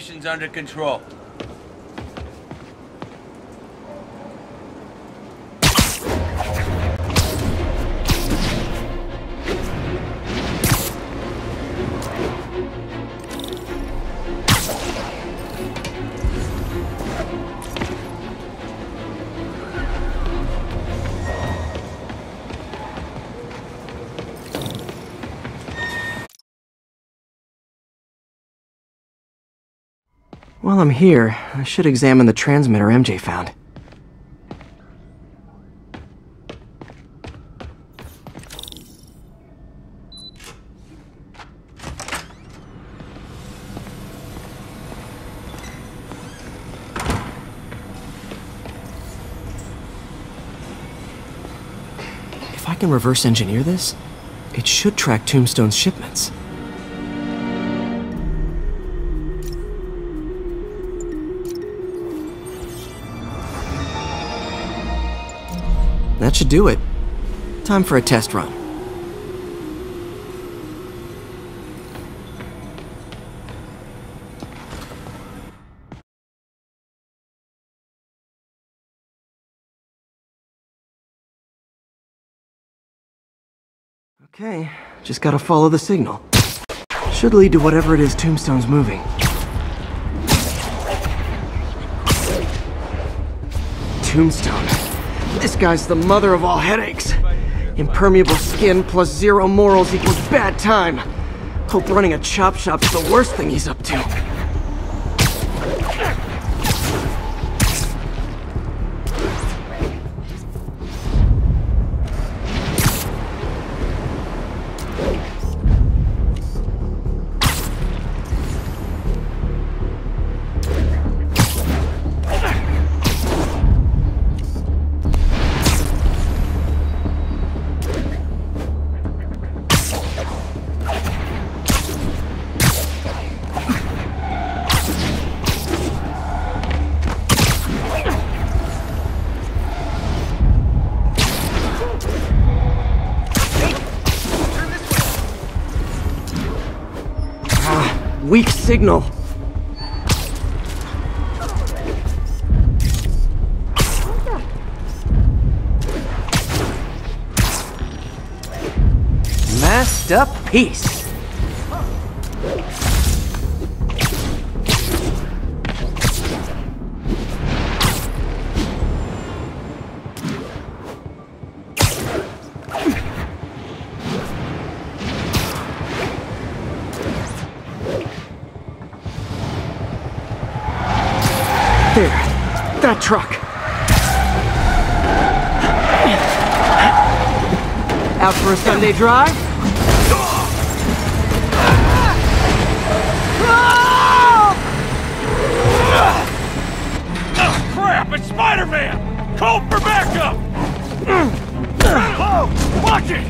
Situation's under control. While I'm here, I should examine the transmitter MJ found. If I can reverse engineer this, it should track Tombstone's shipments. That should do it. Time for a test run. Okay, just gotta follow the signal. Should lead to whatever it is Tombstone's moving. Tombstone. This guy's the mother of all headaches. Impermeable skin plus zero morals equals bad time. Hope running a chop shop's the worst thing he's up to. Signal. Up piece. That truck. Out for a Sunday drive? Oh, crap! It's Spider-Man! Call for backup! Oh, watch it!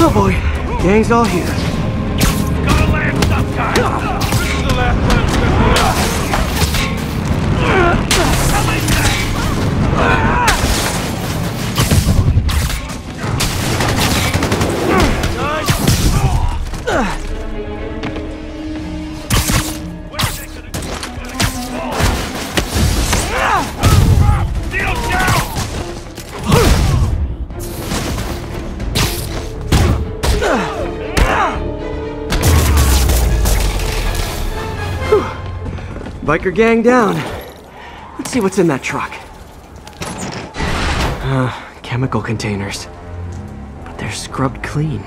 Oh boy. Gang's all here. Biker gang down. Let's see what's in that truck. Uh, chemical containers. But they're scrubbed clean.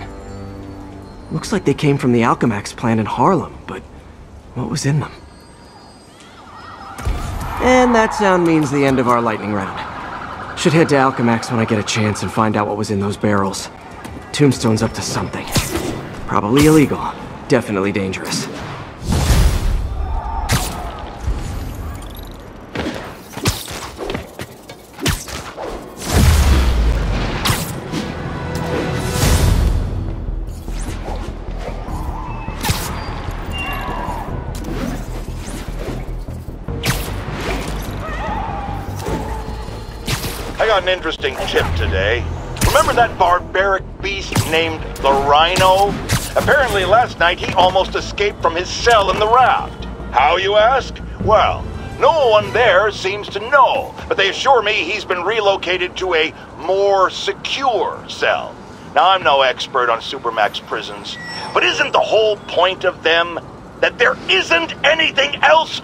Looks like they came from the Alchemax plant in Harlem, but what was in them? And that sound means the end of our lightning round. Should head to Alchemax when I get a chance and find out what was in those barrels. Tombstone's up to something. Probably illegal. Definitely dangerous. Interesting tip today. Remember that barbaric beast named the Rhino? Apparently last night he almost escaped from his cell in the raft. How, you ask? Well, no one there seems to know, but they assure me he's been relocated to a more secure cell. Now, I'm no expert on Supermax prisons, but isn't the whole point of them that there isn't anything else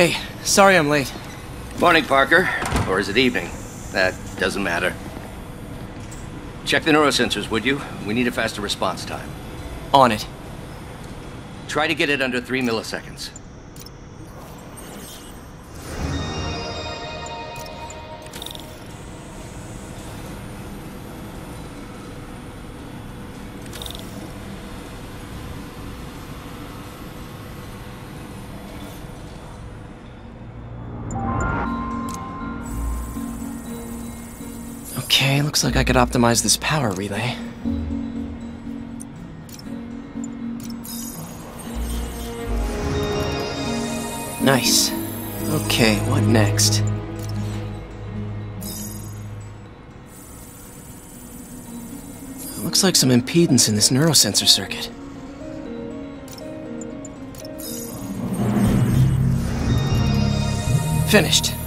Hey, sorry I'm late. Morning, Parker. Or is it evening? That doesn't matter. Check the neurosensors, would you? We need a faster response time. On it. Try to get it under three milliseconds. Looks like I could optimize this power relay. Nice. Okay, what next? Looks like some impedance in this neurosensor circuit. Finished.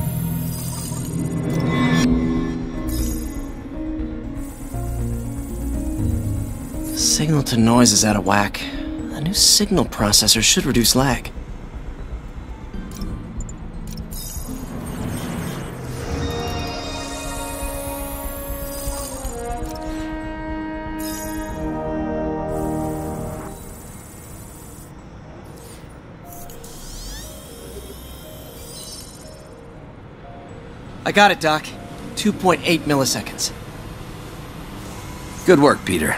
Signal to noise is out of whack. A new signal processor should reduce lag. I got it, Doc. 2.8 milliseconds. Good work, Peter.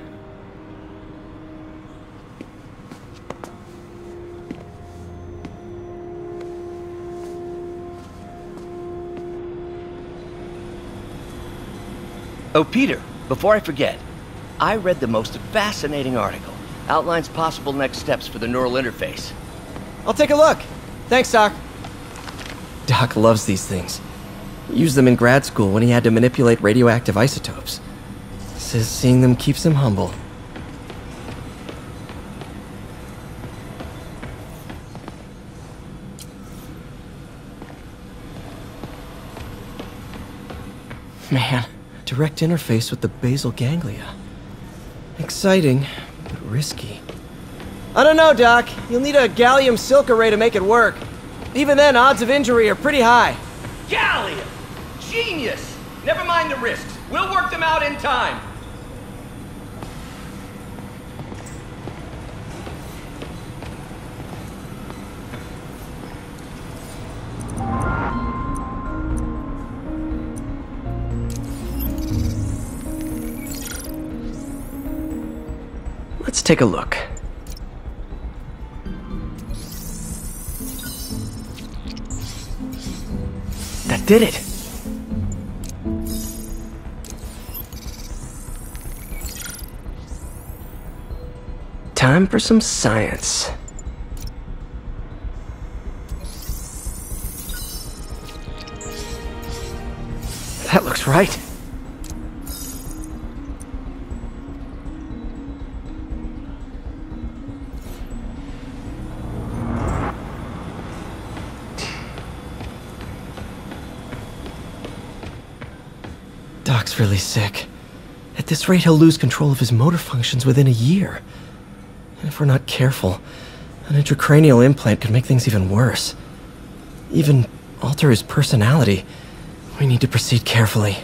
Oh, Peter, before I forget, I read the most fascinating article. Outlines possible next steps for the neural interface. I'll take a look. Thanks, Doc. Doc loves these things. He used them in grad school when he had to manipulate radioactive isotopes. Says seeing them keeps him humble. Man, direct interface with the basal ganglia. Exciting, but risky. I don't know, Doc. You'll need a gallium silk array to make it work. Even then, odds of injury are pretty high. Gallium! Genius! Never mind the risks. We'll work them out in time. Take a look. That did it! Time for some science. That looks right. Sick. At this rate, he'll lose control of his motor functions within a year. And if we're not careful, an intracranial implant could make things even worse. Even alter his personality. We need to proceed carefully.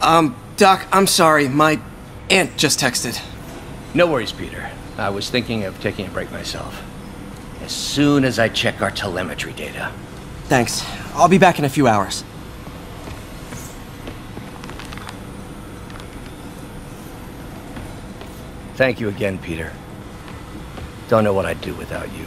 Um, Doc, I'm sorry. My aunt just texted. No worries, Peter. I was thinking of taking a break myself. As soon as I check our telemetry data. Thanks. I'll be back in a few hours. Thank you again, Peter. Don't know what I'd do without you.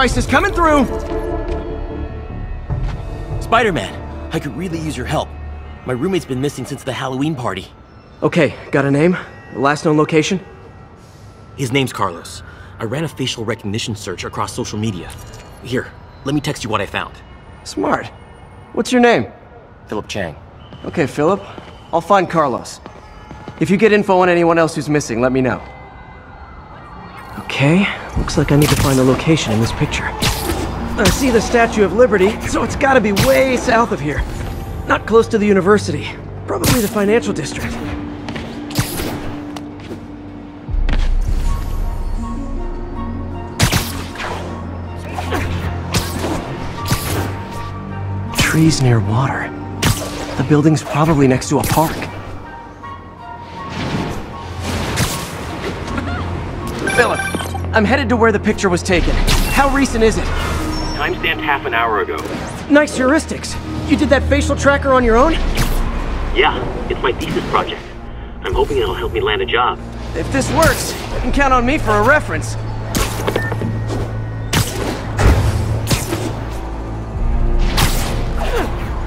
Crisis coming through! Spider-Man, I could really use your help. My roommate's been missing since the Halloween party. Okay, got a name? Last known location? His name's Carlos. I ran a facial recognition search across social media. Here, let me text you what I found. Smart. What's your name? Philip Chang. Okay, Philip. I'll find Carlos. If you get info on anyone else who's missing, let me know. Okay, looks like I need to find the location in this picture. I see the Statue of Liberty, so it's gotta be way south of here. Not close to the university. Probably the financial district. Trees near water. The building's probably next to a park. I'm headed to where the picture was taken. How recent is it? Timestamped half an hour ago. Nice heuristics. You did that facial tracker on your own? Yeah, it's my thesis project. I'm hoping it'll help me land a job. If this works, you can count on me for a reference.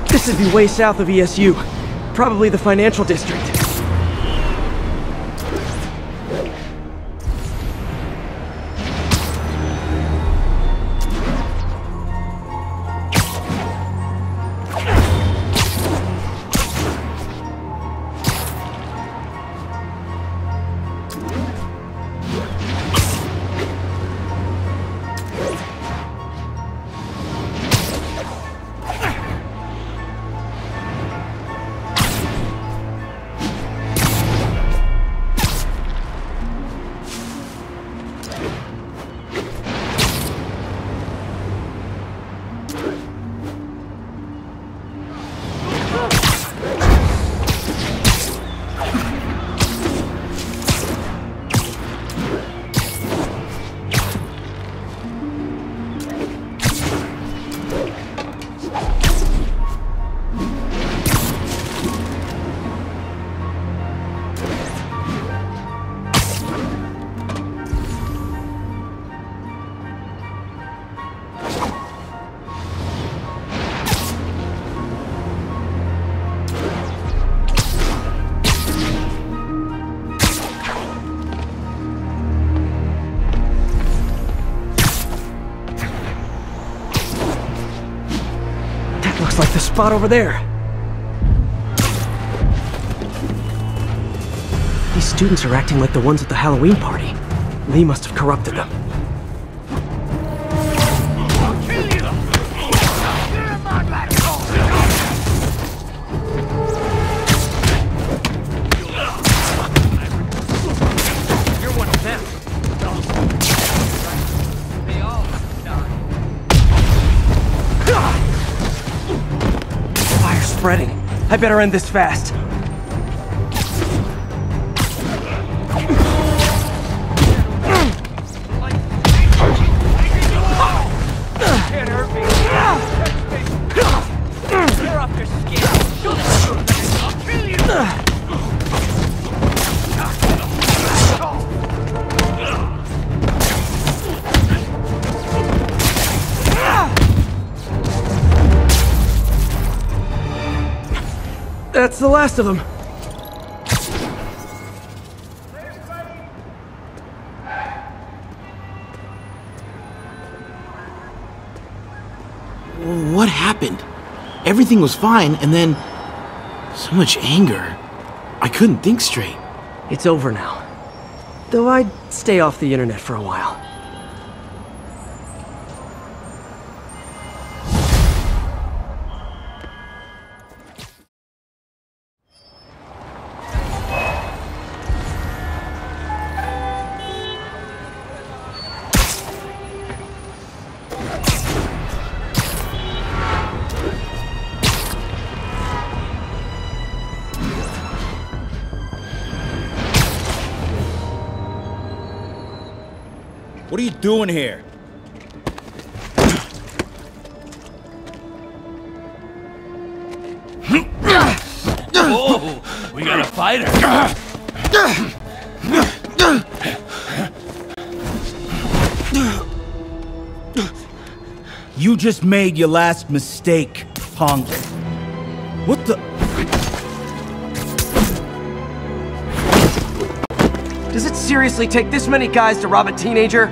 This would be way south of ESU. Probably the financial district. Spot over there. These students are acting like the ones at the Halloween party. Li must have corrupted them. I better end this fast. Last of them. What happened? Everything was fine, and then so much anger. I couldn't think straight. It's over now. Though I'd stay off the internet for a while. You just made your last mistake, punk. What the? Does it seriously take this many guys to rob a teenager?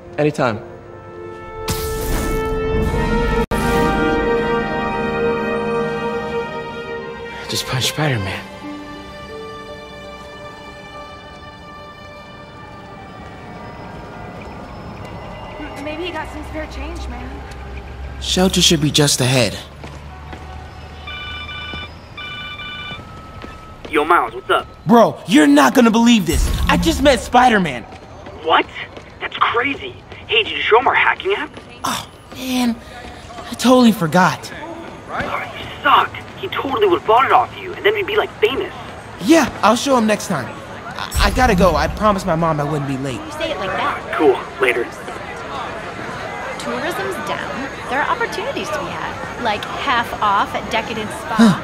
Anytime. Just punch Spider Man. Maybe he got some spare change, man. Shelter should be just ahead. Yo, Miles, what's up? Bro, you're not gonna believe this. I just met Spider Man. What? That's crazy. Hey, did you show him our hacking app? Oh, man, I totally forgot. Oh, you suck. He totally would have bought it off you, and then we'd be like famous. Yeah, I'll show him next time. I, I gotta go. I promised my mom I wouldn't be late. You say it like that. Cool. Later. Tourism's down. There are opportunities to be had, like half off at Decadent Spa.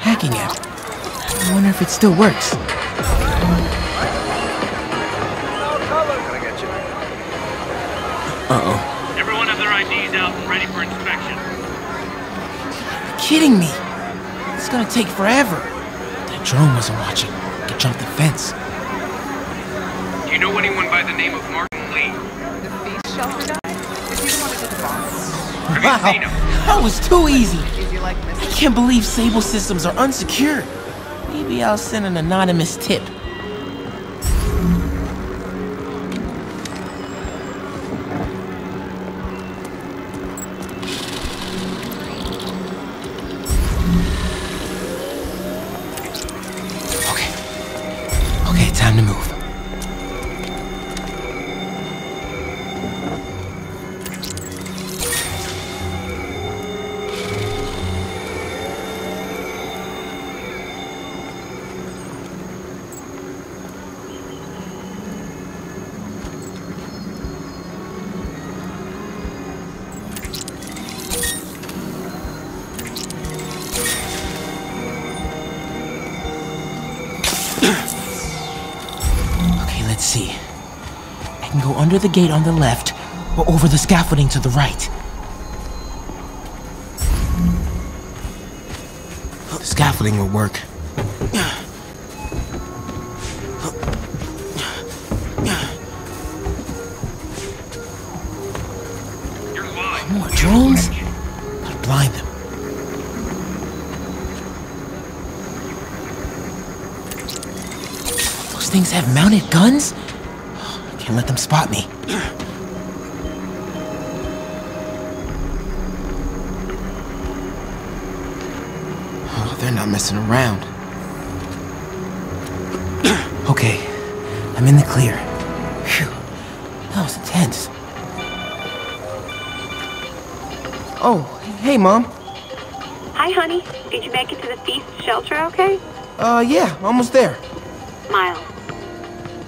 Hacking app. I wonder if it still works. Uh oh. Everyone have their IDs out and ready for inspection. You're Kidding me? It's gonna take forever. That drone wasn't watching. Could jump the fence. Do you know anyone by the name of Martin Li? Wow, that was too easy. I can't believe Sable systems are unsecured. Maybe I'll send an anonymous tip. Under the gate on the left, or over the scaffolding to the right. The scaffolding will work. More drones? Gotta blind them. Those things have mounted guns? Let them spot me. Oh, they're not messing around. okay, I'm in the clear. Phew, that was intense. Oh, hey, Mom. Hi, honey. Did you make it to the feast shelter okay? Uh, yeah, almost there. Miles,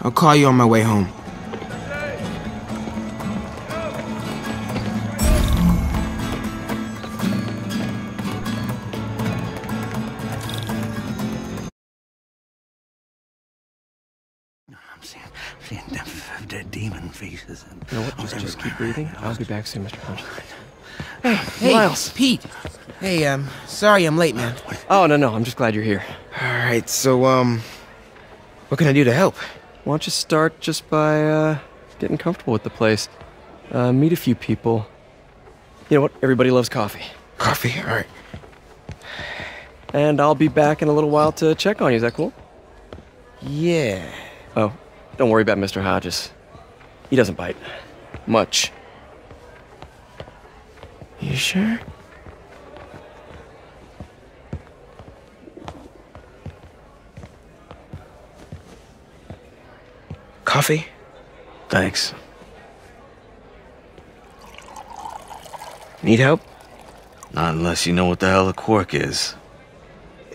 I'll call you on my way home. I'm seeing, I'm seeing dead demon faces. And you know what? Just, just keep breathing. I'll be back soon, Mr. Punch. Hey, hey, Miles. Pete. Hey, um, sorry I'm late, man. Oh, no, no. I'm just glad you're here. All right, so, um, what can I do to help? Why don't you start just by uh, getting comfortable with the place? Uh, meet a few people. You know what? Everybody loves coffee. Coffee? All right. And I'll be back in a little while to check on you. Is that cool? Yeah. Oh, don't worry about Mr. Hodges. He doesn't bite. Much. You sure? Coffee? Thanks. Need help? Not unless you know what the hell a quark is.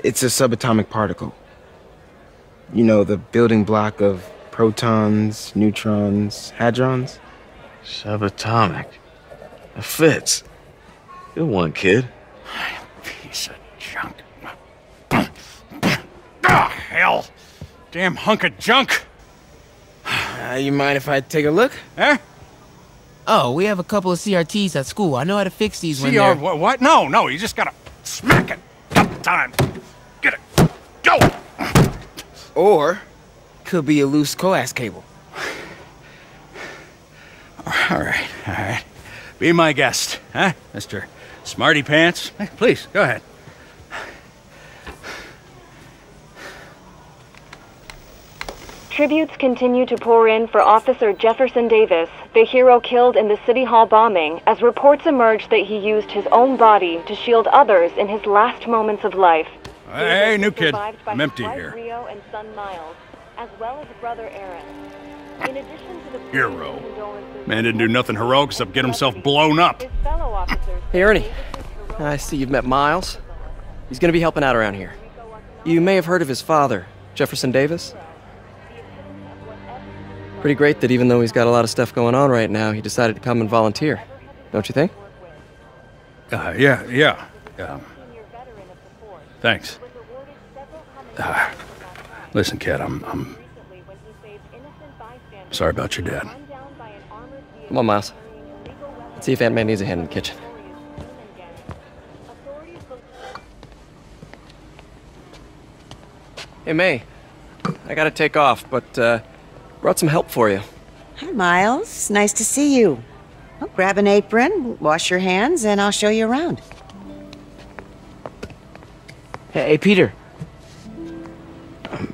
It's a subatomic particle. You know, the building block of protons, neutrons, hadrons? Subatomic. It fits. Good one, kid. Piece of junk. Ah, hell. Damn hunk of junk. Uh, you mind if I take a look? Huh? Oh, we have a couple of CRTs at school. I know how to fix these when they're... what, what? No, no, you just gotta smack it a couple times. Get it. Go! Or, could be a loose coax cable. All right, all right. Be my guest, huh, Mr. Smarty Pants? Hey, please, go ahead. Tributes continue to pour in for Officer Jefferson Davis, the hero killed in the City Hall bombing, as reports emerge that he used his own body to shield others in his last moments of life. Hey, new kid. Survived by I'm empty here. Rio and son Miles, as well as brother Aaron. In addition to the Hero. Man didn't do nothing heroic except get himself blown up. fellow officers, Hey, Ernie. I see you've met Miles. He's gonna be helping out around here. You may have heard of his father, Jefferson Davis. Pretty great that even though he's got a lot of stuff going on right now, he decided to come and volunteer. Don't you think? Uh, yeah, yeah. Um, thanks. Uh, listen, kid, I'm, I'm sorry about your dad. Come on, Miles. Let's see if Aunt May needs a hand in the kitchen. Hey, May. I gotta take off, but uh, brought some help for you. Hi, Miles. Nice to see you. Well, grab an apron, wash your hands, and I'll show you around. Hey, hey, Peter. Um,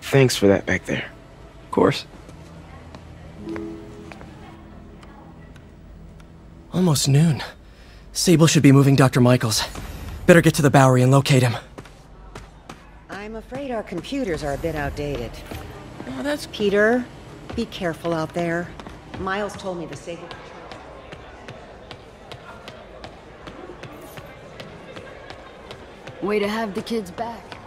thanks for that back there. Of course. Almost noon. Sable should be moving Dr. Michaels. Better get to the Bowery and locate him. I'm afraid our computers are a bit outdated. Oh, that's... Peter, be careful out there. Miles told me to save Sable... Way to have the kids back.